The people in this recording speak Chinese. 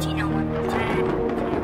尽量我们